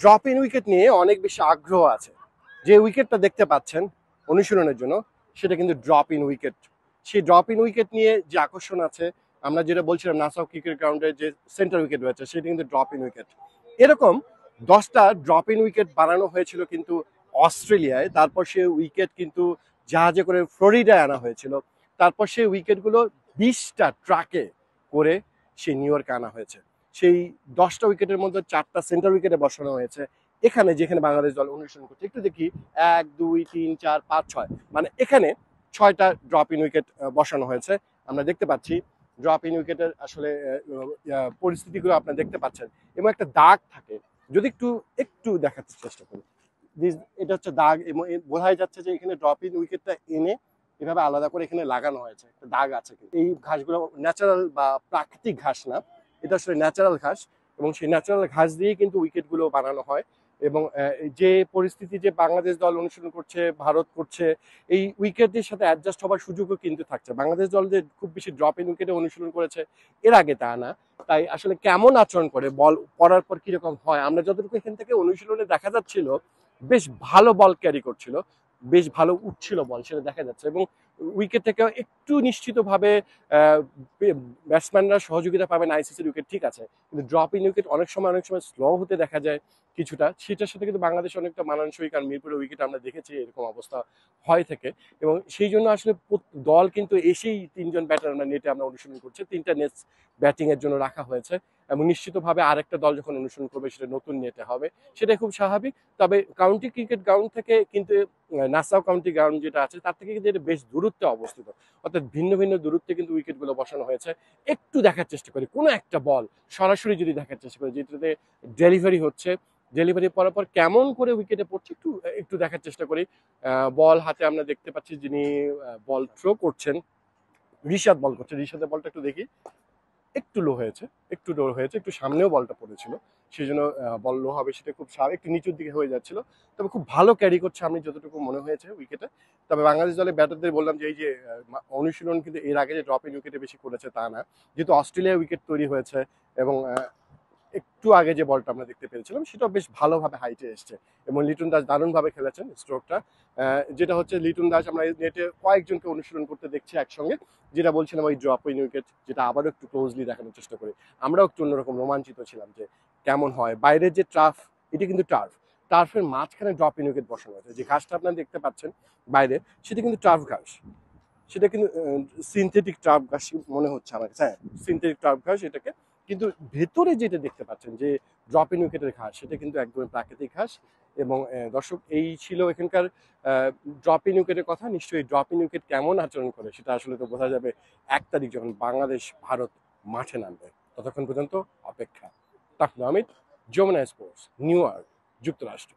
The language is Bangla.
ড্রপ ইন উইকেট নিয়ে অনেক বেশি আগ্রহ আছে। যে উইকেটটা দেখতে পাচ্ছেন অনুশীলনের জন্য, সেটা কিন্তু ড্রপ ইন উইকেট সেই ড্রপ ইন উইকেট নিয়ে যে আকর্ষণ আছে, আমরা যেটা বলছিলাম নাসাও ক্রিকেট গ্রাউন্ডের যে সেন্টার উইকেট রয়েছে, সেটা কিন্তু ড্রপ ইন উইকেট এরকম দশটা ড্রপ ইন উইকেট বানানো হয়েছিল কিন্তু অস্ট্রেলিয়ায়। তারপর সে উইকেট কিন্তু জাহাজে করে ফ্লোরিডায় আনা হয়েছিল। তারপর সেই উইকেটগুলো বিশটা ট্রাকে করে সে নিউ ইয়র্কে আনা হয়েছে। সেই দশটা উইকেটের মধ্যে চারটা সেন্টার উইকেটে বসানো হয়েছে। এখানে যেখানে বাংলাদেশ দল অনুসরণ করছে, একটু দেখি, এক, দুই, তিন, চার, পাঁচ, ছয়। মানে এখানে ছয়টা ড্রপ ইন উইকেট বসানো হয়েছে। আমরা দেখতে পাচ্ছি ড্রপ ইন উইকেটের আসলে পরিস্থিতিগুলো আপনারা দেখতে পাচ্ছেন। এবং একটা দাগ থাকে। যদি একটু একটু দেখার চেষ্টা করি। এটা হচ্ছে দাগ, এবং বোঝাই যাচ্ছে যে এখানে ড্রপ ইন উইকেটটা এনে এভাবে আলাদা করে এখানে লাগানো হয়েছে। একটা দাগ আছে। এই ঘাসগুলো ন্যাচারাল বা প্রাকৃতিক ঘাস না। এটা আসলে ন্যাচারাল ঘাস এবং সেই ন্যাচারাল ঘাস দিয়েই কিন্তু উইকেটগুলো বানানো হয় এবং যে পরিস্থিতি যে বাংলাদেশ দল অনুসরণ করছে, ভারত করছে, এই উইকেটের সাথে অ্যাডজাস্ট হওয়ার সুযোগও কিন্তু থাকছে। বাংলাদেশ দল যে খুব বেশি ড্রপ ইন উইকেটে অনুসরণ করেছে, এর আগে তা না। তাই আসলে কেমন আচরণ করে, বল পড়ার পর কীরকম হয়, আমরা যতটুকু এখান থেকে অনুশীলনে দেখা যাচ্ছিল, বেশ ভালো বল ক্যারি করছিল, বেশ ভালো উঠছিল বল সেটা দেখা যাচ্ছে এবং উইকেট থেকে একটু নিশ্চিতভাবে ব্যাটসম্যানরা সহযোগিতা পাবেন আইসিসির উইকেট ঠিক আছে। কিন্তু ড্রপ ইন উইকেট অনেক সময় অনেক সময় স্লো হতে দেখা যায় কিছুটা। সেটার সাথে কিন্তু বাংলাদেশ অনেকটা মানানসই, কারণ মিরপুরের উইকেট আমরা দেখেছি এরকম অবস্থা হয় থেকে। এবং সেই জন্য আসলে দল কিন্তু এসেই তিনজন ব্যাটার নেটে আমরা অনুসরণ করছি। তিনটা নেট ব্যাটিং এর জন্য রাখা হয়েছে। এবং নিশ্চিতভাবে আরেকটা দল যখন অনুসরণ করবে, সেটা নতুন নেটে হবে। সেটা খুব স্বাভাবিক। তবে কাউন্টি ক্রিকেট গ্রাউন্ড থেকে কিন্তু নাসাও কাউন্টি গ্রাউন্ড যেটা আছে, তার থেকে কিন্তু এটা বেশ দূরত্বে অবস্থিত। অর্থাৎ ভিন্ন ভিন্ন দূরত্বে কিন্তু উইকেটগুলো বসানো হয়েছে। একটু দেখার চেষ্টা করি। কোনো একটা বল সরাসরি যদি দেখার চেষ্টা করি যেটাতে ডেলিভারি হচ্ছে ডেলিভারি পরার পর কেমন করে উইকেটে পড়ছে একটু একটু দেখার চেষ্টা করি। বল হাতে আমরা দেখতে পাচ্ছি যিনি বল থ্রো করছেন, ঋষাদ বল করছে রিশাদের বলটা একটু দেখি। একটু লো হয়েছে, একটু লো হয়েছে, একটু সামনেও বলটা পড়েছিল। সেই জন্য বল লো হবে সেটা খুব একটু নিচুর দিকে হয়ে যাচ্ছিল। তবে খুব ভালো ক্যারি করছে আমি যতটুকু মনে হয়েছে উইকেটে তবে বাংলাদেশ দলের ব্যাটারদের বললাম যে, এই যে অনুশীলন কিন্তু এর আগে যে ড্রপ উইকেটে বেশি করেছে তা না। যেহেতু অস্ট্রেলিয়া উইকেট তৈরি হয়েছে এবং একটু আগে যে বলটা আমরা দেখতে পেরেছিলাম সেটাও বেশ ভালোভাবে হাইটে এসছে। এবং লিটন দাস দারুণভাবে খেলেছেন স্ট্রোকটা যেটা হচ্ছে লিটন দাস, আমরা নেটে কয়েকজনকে অনুশীলন করতে দেখছি একসঙ্গে। যেটা বলছিলাম ওই ড্রপ ইন উইকেট যেটা আবারও একটু ক্লোজলি দেখানোর চেষ্টা করি। আমরাও একটু অন্যরকম রোমাঞ্চিত ছিলাম যে কেমন হয়। বাইরের যে ট্রাফ এটি কিন্তু টার্ফ টার্ফের মাঝখানে ড্রপ ইন উইকেট বসানো হয়েছে যে ঘাসটা আপনারা দেখতে পাচ্ছেন বাইরে, সেটা কিন্তু টার্ফ ঘাস। সেটা কিন্তু সিনথেটিক টার্ফ ঘাস মনে হচ্ছে আমার। হ্যাঁ সিনথেটিক টার্ফ ঘাস এটাকে কিন্তু ভেতরে যেটা দেখতে পাচ্ছেন যে ড্রপ ইন উইকেটের ঘাস, সেটা কিন্তু একদমই প্রাকৃতিক ঘাস এবং দর্শক, এই ছিল এখানকার ড্রপ ইন উইকেটের কথা। নিশ্চয়ই ড্রপ ইন উইকেট কেমন আচরণ করে সেটা আসলে তো বোঝা যাবে এক তারিখ যখন বাংলাদেশ, ভারত মাঠে নামবে। ততক্ষণ পর্যন্ত অপেক্ষা। তাহলে Amit Jamuna sports New York, যুক্তরাষ্ট্র।